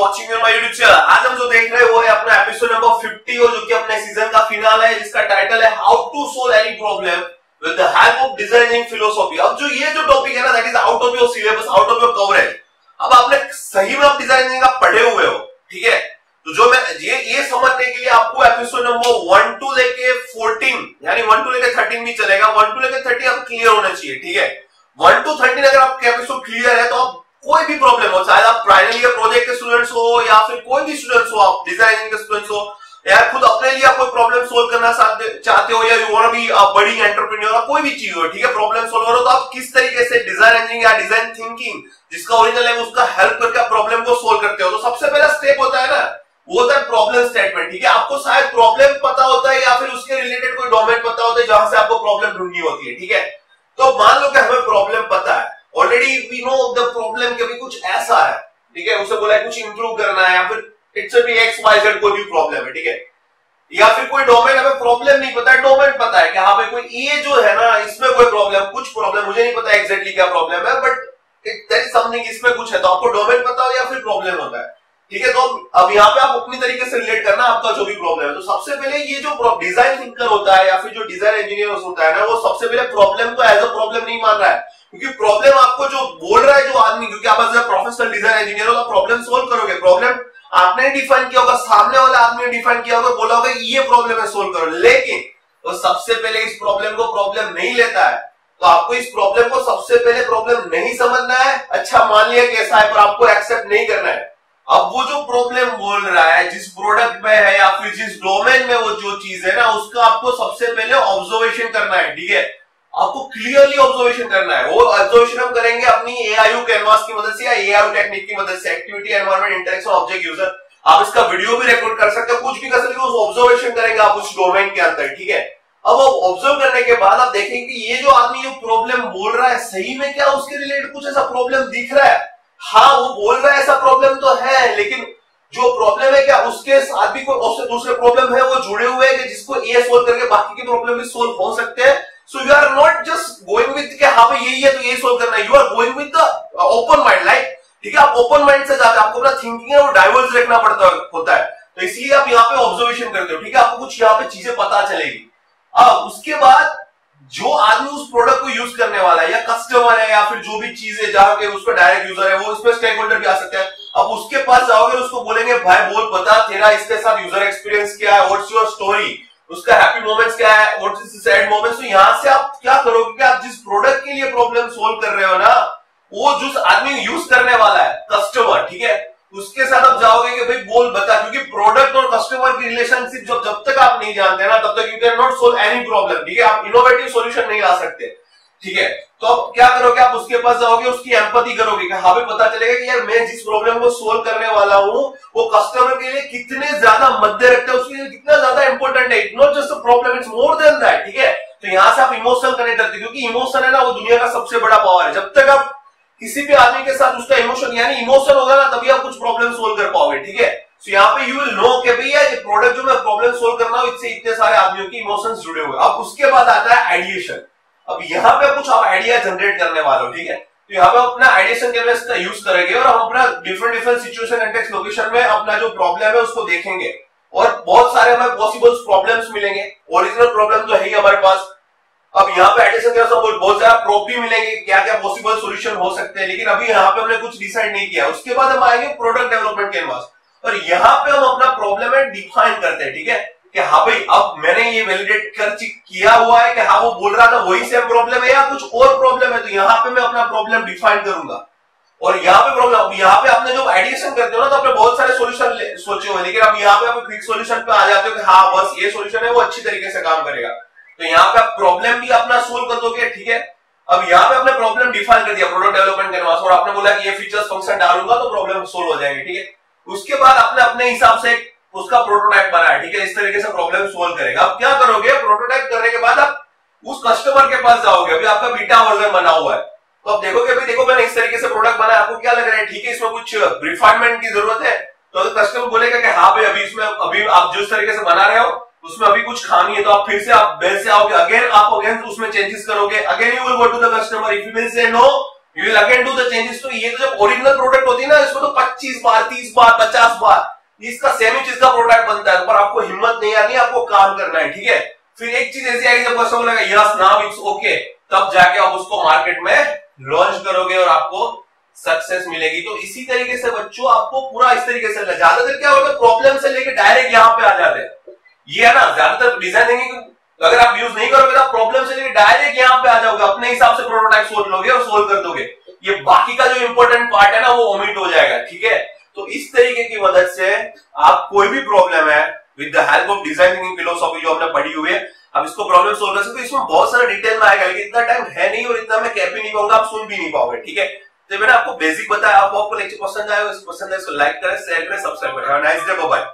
Watching my YouTube channel आज हम जो देख रहे हैं, वो है अपना एपिसोड नंबर 50 और जो कि अपने सीज़न का फिनाल है, जिसका टाइटल है how to solve any problem with the help of designing philosophy अब जो ये जो टॉपिक है ना that is out of your syllabus out of your coverage अब आपने सही में आप डिज़ाइनिंग का पढ़े हुए हो, ठीक है? तो जो मैं, ये ये समझने के लिए आपको एपिसोड नंबर वन टू लेके फोर्टीन यानी वन टू लेके थर्टीन भी चलेगा। वन टू लेके थर्टी आपको क्लियर होना चाहिए, ठीक है? वन टू थर्टीन अगर आपके एपिसोड क्लियर है तो आप कोई भी प्रॉब्लम हो, चाहे आप ईयर प्रोजेक्ट के स्टूडेंट्स हो, या फिर कोई भी स्टूडेंट्स हो, आप डिज़ाइनिंग के स्टूडेंट्स हो, या खुद अपने लिए कोई प्रॉब्लम सोल्व करना चाहते हो, या यू वांट बी बड़ी एंटरप्रेन्योर कोई भी चीज़ हो, ठीक है? प्रॉब्लम सोल्वर हो तो आप किस तरीके से डिज़ाइन इंजीनियरिंग या डिज़ाइन थिंकिंग जिसका ओरिजिनल है उसका हेल्प करके आप प्रॉब्लम को सोल्व करते हो तो सबसे पहला स्टेप होता है ना, वो होता है प्रॉब्लम स्टेटमेंट ठीक है? आपको शायद प्रॉब्लम पता होता है, या फिर उसके रिलेटेड कोई डोमेन पता होता है, जहाँ से आपको प्रॉब्लम ढूंढनी होती है, ठीक है? तो मान लो कि हमें प्रॉब्लम पता है already we know the problem के भी कुछ ऐसा है, ठीक है? उसे बोला है कुछ इंप्रूव करना है या फिर it's be X Y Z कोई भी प्रॉब्लम है, ठीक है? या फिर कोई डोमेन हमें प्रॉब्लम नहीं पता है डोमेन पता है कि हाँ भाई, कोई ये जो है ना, इसमें कोई प्रॉब्लम कुछ प्रॉब्लम मुझे नहीं पता एक्जेक्टली क्या प्रॉब्लम है बट इट इज़ समथिंग इसमें कुछ है तो आपको डोमेन पता हो या फिर प्रॉब्लम होता है, ठीक है? तो अब यहाँ पे आप अपनी तरीके से रिलेट करना आपका जो भी प्रॉब्लम है तो सबसे पहले ये जो डिज़ाइन थिंकर होता है या फिर जो डिज़ाइन इंजीनियर होता है ना, वो सबसे पहले प्रॉब्लम को एज अ प्रॉब्लम नहीं मान रहा है। क्योंकि प्रॉब्लम आपको जो बोल रहा है जो आदमी, क्योंकि आप एज प्रोफेशनल डिज़ाइन इंजीनियर हो तो प्रॉब्लम सोल्व करोगे। प्रॉब्लम आपने डिफाइन किया होगा, सामने वाले आदमी ने डिफाइन किया होगा, बोला होगा, ये प्रॉब्लम है सोल्व करो। लेकिन तो सबसे पहले इस प्रॉब्लम को प्रॉब्लम नहीं लेता है। तो आपको इस प्रॉब्लम को सबसे पहले प्रॉब्लम नहीं समझना है। अच्छा मान लिया कैसा है, पर आपको एक्सेप्ट नहीं करना है। अब वो जो प्रॉब्लम बोल रहा है, जिस प्रोडक्ट में है या फिर जिस डोमेन में वो जो चीज़ है ना, उसका आपको सबसे पहले ऑब्जर्वेशन करना है, ठीक है? आपको क्लियरली ऑब्जर्वेशन करना है। वो ऑब्जर्वेशन हम करेंगे अपनी एआईयू कैनवास की मदद से या एआईयू टेक्निक की मदद से activity environment interaction object user आप इसका वीडियो भी रिकॉर्ड कर सकते हो, कुछ भी कर सकते हो ऑब्जर्वेशन करेंगे आप उस डोमेन के अंदर, ठीक है? अब आप ऑब्ज़र्व करने के बाद आप देखेंगे कि ये जो आदमी ये प्रॉब्लम बोल रहा है, सही में क्या उसके रिलेटेड कुछ ऐसा प्रॉब्लम दिख रहा है? हाँ वो बोल रहा है ऐसा प्रॉब्लम तो है, लेकिन जो प्रॉब्लम है क्या उसके साथ भी कोई दूसरे प्रॉब्लम है, वो जुड़े हुए हैं कि जिसको ये सोल्व करके बाकी के प्रॉब्लम भी सोल्व हो सकते हैं? So you are not just going with के हाँ भाई यही है तो यही सोल्व करना है. You are going with the open mind like ठीक है, आप ओपन माइंड से जाते हैं आपको अपना थिंकिंग है, वो डाइवर्स रखना पड़ता होता है. तो इसलिए आप यहाँ पे ऑब्जर्वेशन करते हो, ठीक है? आपको कुछ यहाँ पे चीज़ें पता चलेगी. अब उसके बाद जो आदमी उस प्रोडक्ट को यूज़ करने वाला है, या कस्टमर है, या फिर जो भी चीज़ है जहाँ के उसका डायरेक्ट यूज़र है, वो उसमें स्टेक होल्डर भी आ सकते हैं. अब उसके पास जाओगे, उसको बोलेंगे, भाई बोल, बता, तेरा इसके साथ यूज़र एक्सपीरियंस क्या है? व्हाट्स योर स्टोरी उसका हैप्पी मोमेंट्स क्या है? व्हाट इज़ सैड मोमेंट्स तो यहाँ से आप क्या करोगे कि आप जिस प्रोडक्ट के लिए प्रॉब्लम सोल्व कर रहे हो ना, वो जो आदमी यूज़ करने वाला है कस्टमर ठीक है? उसके साथ आप जाओगे कि भाई बोल बता, क्योंकि प्रोडक्ट और कस्टमर की रिलेशनशिप जब जब तक आप नहीं जानते ना, तब तक you can not solve any problem ठीक है? आप इनोवेटिव सॉल्यूशन नहीं ला सकते। ठीक है? तो अब क्या करोगे आप? उसके पास जाओगे, उसकी एम्पति करोगे हाँ भाई पता चलेगा कि यार मैं जिस प्रॉब्लम को सोल्व करने वाला हूँ, वो कस्टमर के लिए कितने ज़्यादा मध्य रखते हैं, उसके लिए कितना ज़्यादा इंपॉर्टेंट है। Not just problem it's more than that ठीक है? तो यहाँ से आप इमोशनल कनेक्ट करते क्योंकि इमोशन है ना, वो दुनिया का सबसे बड़ा पावर है। जब तक आप किसी भी आदमी के साथ उसका इमोशन यानी इमोशन होगा ना, तभी आप कुछ प्रॉब्लम सोल्व कर पाओगे, ठीक है? तो यहाँ पे यू विल नो कि भैया ये प्रोडक्ट जो मैं प्रॉब्लम सोल्व कर रहा हूँ, इससे इतने सारे आदमियों के इमोशंस जुड़े हुए अब उसके बाद आता है आइडिएशन अब यहाँ पे कुछ आप आइडिया जनरेट करने वाले हो, ठीक है? तो यहाँ पे अपना आइडिएशन कैनवस यूज़ करेंगे और हम अपना different different situation context location में अपना जो प्रॉब्लम है उसको देखेंगे। और बहुत सारे हमें पॉसिबल प्रॉब्लम्स मिलेंगे। ओरिजिनल प्रॉब्लम तो है ही हमारे पास। अब यहाँ पे एडिशन के बहुत सारा प्रोप भी मिलेंगे क्या क्या पॉसिबल सोल्यूशन हो सकते हैं, लेकिन अभी यहाँ पे हमने कुछ डिसाइड नहीं किया। उसके बाद हम आएँगे प्रोडक्ट डेवलपमेंट कैनवास और यहाँ पे हम अपना प्रॉब्लम है डिफाइन करते हैं, ठीक है? कि हाँ भाई, अब मैंने ये वैलिडेट कर किया हुआ है कि हाँ वो बोल रहा था वही सेम प्रॉब्लम है या कुछ और प्रॉब्लम है तो यहाँ पे मैं अपना प्रॉब्लम डिफाइन करूँगा। और यहाँ पे प्रॉब्लम यहाँ पे आपने जो एडिशन करते हो ना तो आपने बहुत सारे सोल्यूशन सोचे हुए लेकिन अब यहाँ पे आप क्विक सोल्यूशन पे आ जाते हो कि हाँ बस ये सोल्यूशन है, वो अच्छी तरीके से काम करेगा। तो यहाँ पे आप प्रॉब्लम भी अपना सोल्व कर दोगे, ठीक है? अब यहाँ पे आपने प्रॉब्लम डिफाइन कर दिया प्रोडक्ट डेवलपमेंट करने और आपने बोला कि ये फीचर्स फ़ंक्शन डालूँगा तो प्रॉब्लम सोल्व हो जाएगी, ठीक है? उसके बाद आपने अपने हिसाब से उसका प्रोटोटाइप बनाया ठीक है? इस तरीके से प्रॉब्लम सोल्व करेगा। आप क्या करोगे? प्रोटोटाइप करने के बाद आप उस कस्टमर के पास जाओगे। अभी आपका बीटा वर्जन बना हुआ है। तो आप देखोगे भाई देखो मैंने इस तरीके से प्रोडक्ट बनाया आपको क्या लग रहा है? ठीक है, इसमें कुछ रिफाइनमेंट की ज़रूरत है? तो अगर कस्टमर बोलेगा कि हाँ भाई, अभी इसमें, अभी आप जिस तरीके से बना रहे हो, उसमें अभी कुछ खामी है तो आप फिर से आप बेल से आओगे। अगेन आप अगेन उसमें चेंजेस करोगे। Again you will go to the customer if you will say no you will again do the changes तो ये तो जब ओरिजिनल प्रोडक्ट होती है ना, इसमें तो 25 बार 30 बार 50 बार इसका सेम ही चीज़ का प्रोडक्ट बनता है पर आपको हिम्मत नहीं आनी, आपको काम करना है, ठीक है? फिर एक चीज़ ऐसी आएगी जब कस्टमर लगा, यस नाउ इट्स ओके तब जाके आप उसको मार्केट में लॉन्च करोगे और आपको सक्सेस मिलेगी। तो इसी तरीके से बच्चों, आपको पूरा इस तरीके से ज़्यादातर क्या होता है प्रॉब्लम से लेके डायरेक्ट यहाँ पे आ जाते हैं। ये है ना, ज़्यादातर डिज़ाइन देंगे अगर आप यूज़ नहीं करोगे तो प्रॉब्लम से लेके डायरेक्ट यहाँ पे आ जाओगे। अपने हिसाब से प्रोटोटाइप सोच लोगे और सोल्व कर दोगे। ये बाकी का जो इंपॉर्टेंट पार्ट है ना, वो ओमिट हो जाएगा, ठीक है? तो इस तरीके की मदद से आप कोई भी प्रॉब्लम है with the help of design thinking philosophy जो हमने पढ़ी हुई है अब इसको प्रॉब्लम सोल्व कर सकते इसमें बहुत सारा डिटेल में आएगा, लेकिन इतना टाइम है नहीं और इतना मैं कह भी नहीं पाऊँगा आप सुन भी नहीं पाओगे, ठीक है? तो मैंने आपको बेसिक बताया आपको लेक्चर पसंद आया पसंद है, इसको लाइक करें शेयर करें सब्सक्राइब करें। Nice day bye